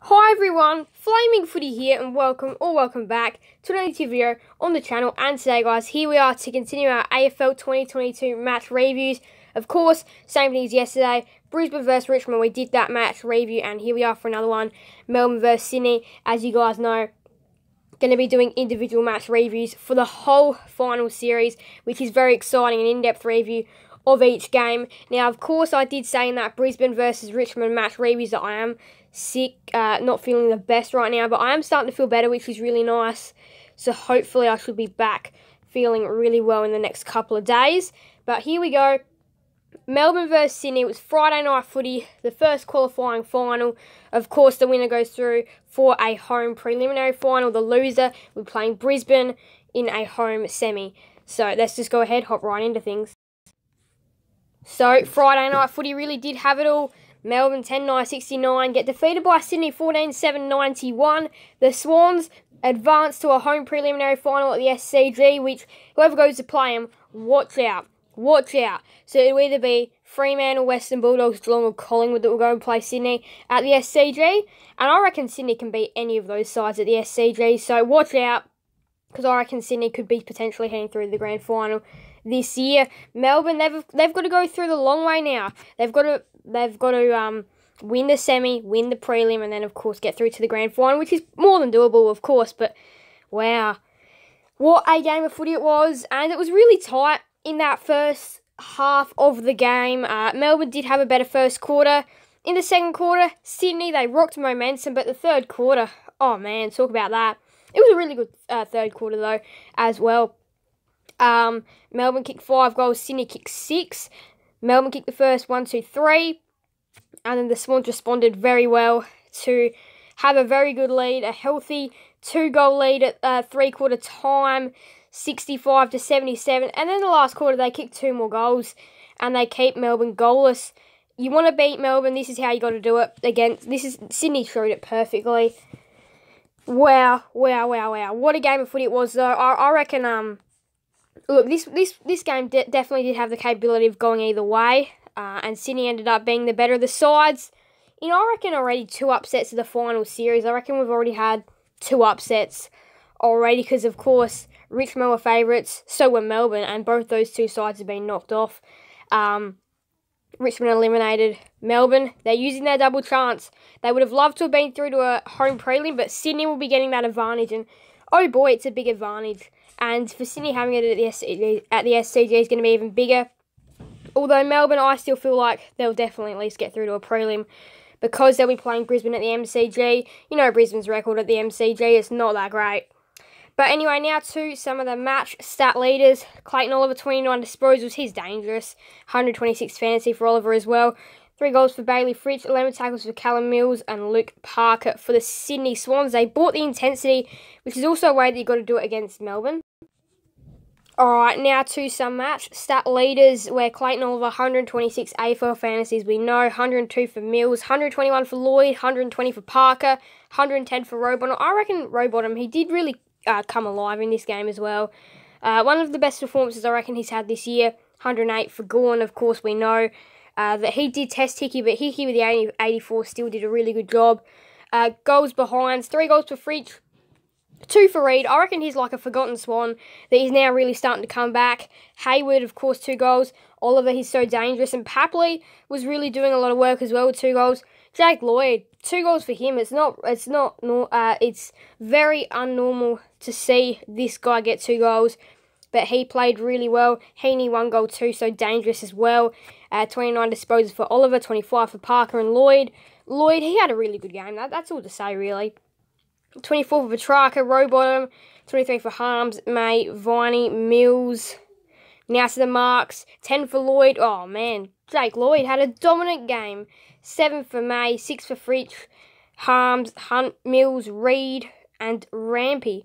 Hi everyone, Flaming Footy here and welcome or welcome back to another video on the channel and today guys here we are to continue our AFL 2022 match reviews. Of course, same thing as yesterday, Brisbane versus Richmond, we did that match review and here we are for another one, Melbourne versus Sydney. As you guys know, going to be doing individual match reviews for the whole final series which is very exciting, an in-depth review of each game. Now, of course, I did say in that Brisbane versus Richmond match reviews that I am sick, uh, not feeling the best right now, but I am starting to feel better, which is really nice. So hopefully I should be back feeling really well in the next couple of days. But here we go. Melbourne versus Sydney. It was Friday night footy, the first qualifying final. Of course, the winner goes through for a home preliminary final. The loser will be playing Brisbane in a home semi. So let's just go ahead, hop right into things. So Friday night footy really did have it all. Melbourne 10 9 69 get defeated by Sydney 14 7 91. The Swans advance to a home preliminary final at the SCG, which whoever goes to play them, watch out. Watch out. So it'll either be Fremantle, Western Bulldogs, Geelong, or Collingwood that will go and play Sydney at the SCG. And I reckon Sydney can beat any of those sides at the SCG. So watch out, because I reckon Sydney could be potentially heading through the grand final this year. Melbourne, they've they've got to go through the long way now. They've got to they've got to um, win the semi, win the prelim, and then of course get through to the grand final, which is more than doable, of course. But wow, what a game of footy it was, and it was really tight in that first half of the game. Uh, Melbourne did have a better first quarter. In the second quarter, Sydney they rocked momentum, but the third quarter, oh man, talk about that. It was a really good uh, third quarter though, as well. Um, Melbourne kicked five goals, Sydney kicked six. Melbourne kicked the first one, two, three, and then the Swans responded very well to have a very good lead, a healthy two goal lead at uh, three quarter time, 65 to 77. And then the last quarter, they kicked two more goals and they keep Melbourne goalless. You want to beat Melbourne, this is how you got to do it. Again, this is Sydney showed it perfectly. Wow, wow, wow, wow. What a game of footy it was, though. I, I reckon um, look, this this this game de- definitely did have the capability of going either way, uh, and Sydney ended up being the better of the sides. You know, I reckon already two upsets of the final series. I reckon we've already had two upsets already because, of course, Richmond were favourites, so were Melbourne, and both those two sides have been knocked off. Um, Richmond eliminated Melbourne. They're using their double chance. They would have loved to have been through to a home prelim, but Sydney will be getting that advantage, and oh boy, it's a big advantage. And for Sydney having it at the, SCG, at the SCG is going to be even bigger. Although Melbourne, I still feel like they'll definitely at least get through to a prelim because they'll be playing Brisbane at the MCG. You know Brisbane's record at the MCG, is not that great. But anyway, now to some of the match stat leaders. Clayton Oliver, 29 disposals. He's dangerous. 126 fantasy for Oliver as well. Three goals for Bayley Fritsch, 11 tackles for Callum Mills and Luke Parker for the Sydney Swans. They bought the intensity, which is also a way that you've got to do it against Melbourne. Alright, now to some match stat leaders where Clayton Oliver 126 AFL fantasies we know, 102 for Mills, 121 for Lloyd, 120 for Parker, 110 for Rowbottom. I reckon Rowbottom, he did really uh, come alive in this game as well. Uh, one of the best performances I reckon he's had this year, 108 for Gawn, of course we know uh, that he did test Hickey, but Hickey with the 80, 84 still did a really good job. Uh, goals behind, three goals for Fritsch, two for Reid. I reckon he's like a forgotten swan that he's now really starting to come back. Hayward, of course, two goals. Oliver, he's so dangerous. And Papley was really doing a lot of work as well with two goals. Jack Lloyd, two goals for him. It's not, it's not, uh, it's very unnormal to see this guy get two goals but he played really well. Heeney one goal too, so dangerous as well. Uh, 29 disposals for Oliver, 25 for Parker and Lloyd. Lloyd, he had a really good game. That, that's all to say, really. 24 for Petrarca, Rowbottom, 23 for Harmes, May, Viney, Mills. Now to the marks. 10 for Lloyd. Oh, man. Jake Lloyd had a dominant game. 7 for May, 6 for Fritsch, Harmes, Hunt, Mills, Reid, and Rampe.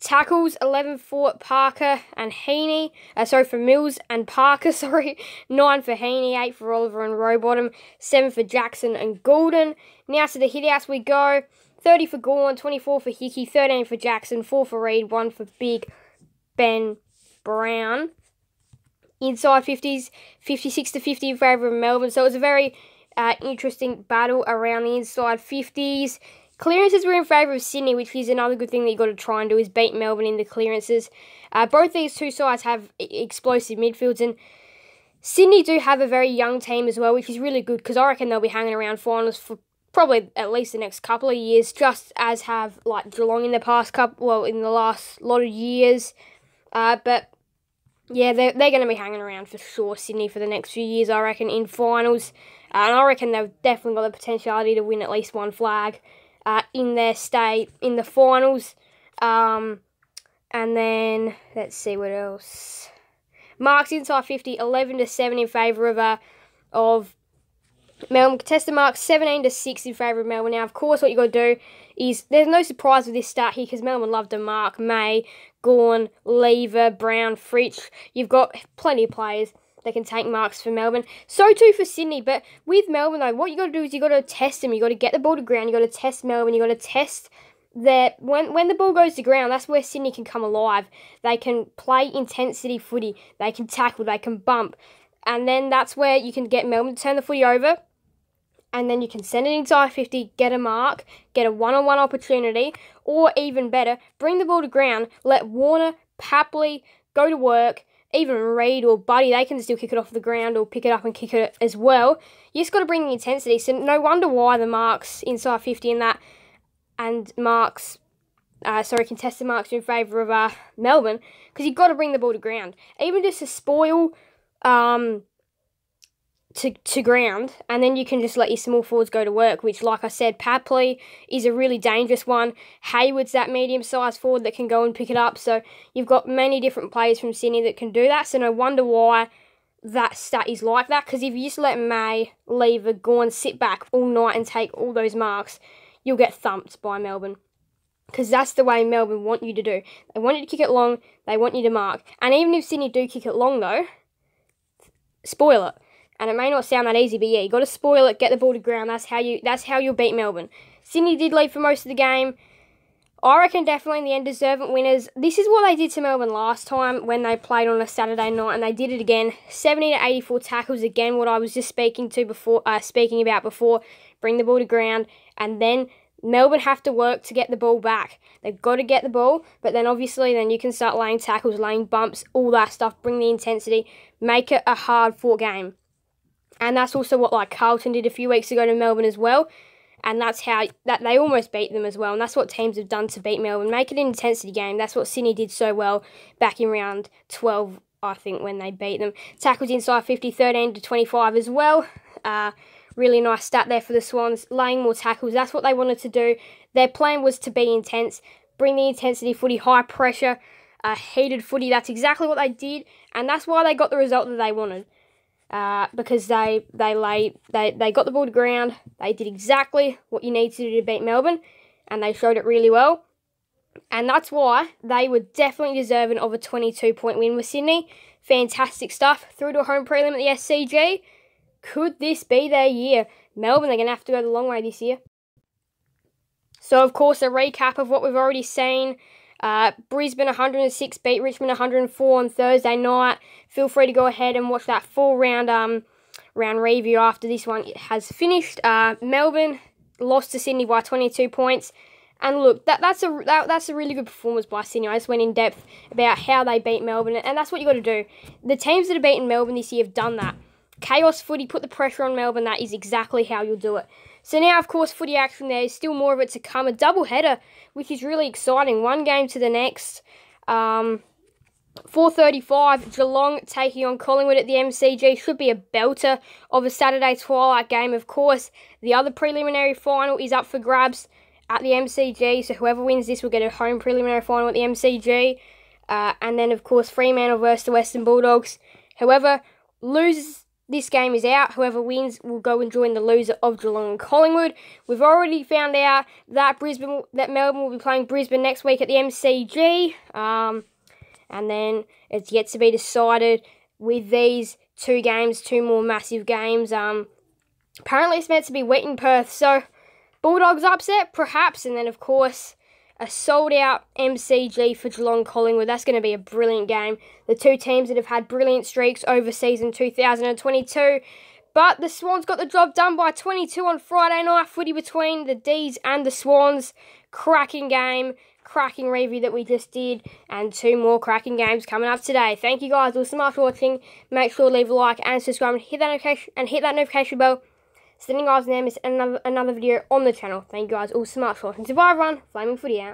Tackles 11 for Parker and Heeney. Uh, sorry, for Mills and Parker, sorry. 9 for Heeney, 8 for Oliver and Rowbottom, 7 for Jackson and Gulden. Now to the hitouts we go. 30 for Gawn, 24 for Hickey, 13 for Jackson, 4 for Reid, 1 for Big Ben Brown. Inside 50s, 56 to 50 in favour of Melbourne. So it was a very uh, interesting battle around the inside 50s. Clearances were in favour of Sydney, which is another good thing that you've got to try and do is beat Melbourne in the clearances. Uh, both these two sides have explosive midfields, and Sydney do have a very young team as well, which is really good because I reckon they'll be hanging around finals for probably at least the next couple of years, just as have like Geelong in the past couple, well, in the last lot of years. Uh, but yeah, they're, they're going to be hanging around for sure, Sydney, for the next few years, I reckon, in finals. Uh, and I reckon they've definitely got the potentiality to win at least one flag uh, in their state in the finals. Um, and then, let's see what else. Marks inside 50, 11 to 7 in favour of, uh, of Melbourne. Contested marks 17 to 6 in favour of Melbourne. Now, of course, what you got to do is there's no surprise with this start here because Melbourne love to mark May, Gawn, Lever, Brown, Fritsch. You've got plenty of players that can take marks for Melbourne. So too for Sydney. But with Melbourne, though, what you got to do is you got to test them. You got to get the ball to ground. You got to test Melbourne. You got to test that when when the ball goes to ground, that's where Sydney can come alive. They can play intensity footy. They can tackle. They can bump, and then that's where you can get Melbourne to turn the footy over and then you can send it inside 50, get a mark, get a one on one opportunity, or even better, bring the ball to ground, let Warner, Papley go to work, even Reid or Buddy, they can still kick it off the ground or pick it up and kick it as well. You just got to bring the intensity. So no wonder why the marks inside 50 in that and marks, uh, sorry, contested marks in favour of uh, Melbourne because you've got to bring the ball to ground. Even just to spoil um, to, to ground, and then you can just let your small forwards go to work, which, like I said, Papley is a really dangerous one. Hayward's that medium sized forward that can go and pick it up. So you've got many different players from Sydney that can do that. So no wonder why that stat is like that. Because if you just let May, Lever, go and sit back all night and take all those marks, you'll get thumped by Melbourne. Because that's the way Melbourne want you to do. They want you to kick it long, they want you to mark. And even if Sydney do kick it long, though, spoil it and it may not sound that easy, but yeah, you got to spoil it, get the ball to ground. That's how you. That's how you'll beat Melbourne. Sydney did lead for most of the game. I reckon definitely in the end deserving winners. This is what they did to Melbourne last time when they played on a Saturday night, and they did it again. 70 to 84 tackles again. What I was just speaking to before, uh, speaking about before. Bring the ball to ground, and then Melbourne have to work to get the ball back. They've got to get the ball, but then obviously then you can start laying tackles, laying bumps, all that stuff. Bring the intensity, make it a hard fought game. And that's also what like Carlton did a few weeks ago to Melbourne as well. And that's how that they almost beat them as well. And that's what teams have done to beat Melbourne. Make it an intensity game. That's what Sydney did so well back in round 12, I think, when they beat them. Tackles inside 50, 13 to 25 as well. Uh, really nice stat there for the Swans. Laying more tackles. That's what they wanted to do. Their plan was to be intense, bring the intensity footy, high pressure, uh, heated footy. That's exactly what they did. And that's why they got the result that they wanted uh, because they they lay they, they got the ball to ground. They did exactly what you need to do to beat Melbourne, and they showed it really well. And that's why they were definitely deserving of a 22 point win with Sydney. Fantastic stuff. Through to a home prelim at the SCG. Could this be their year? Melbourne, they're going to have to go the long way this year. So, of course, a recap of what we've already seen. Uh, Brisbane 106 beat Richmond 104 on Thursday night. Feel free to go ahead and watch that full round um, round review after this one has finished. Uh, Melbourne lost to Sydney by 22 points. And look, that, that's a that, that's a really good performance by Sydney. I just went in depth about how they beat Melbourne, and that's what you got to do. The teams that have beaten Melbourne this year have done that. Chaos footy, put the pressure on Melbourne. That is exactly how you'll do it. So now, of course, footy action. There's still more of it to come. A double header, which is really exciting. One game to the next. Um, 4.35, Geelong taking on Collingwood at the MCG. Should be a belter of a Saturday twilight game, of course. The other preliminary final is up for grabs at the MCG. So whoever wins this will get a home preliminary final at the MCG. Uh, and then, of course, Fremantle versus the Western Bulldogs. Whoever loses this game is out. Whoever wins will go and join the loser of Geelong and Collingwood. We've already found out that Brisbane, that Melbourne will be playing Brisbane next week at the MCG. Um, and then it's yet to be decided with these two games, two more massive games. Um, apparently it's meant to be wet in Perth, so Bulldogs upset, perhaps, and then of course a sold out MCG for Geelong Collingwood. That's going to be a brilliant game. The two teams that have had brilliant streaks over season 2022. But the Swans got the job done by 22 on Friday night footy between the D's and the Swans. Cracking game, cracking review that we just did, and two more cracking games coming up today. Thank you guys all so much for watching. Make sure to leave a like and subscribe and hit that notification and hit that notification bell. Then guys never miss another another video on the channel. Thank you guys all so much for watching. So bye everyone, Flaming Footy out.